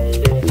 Bye.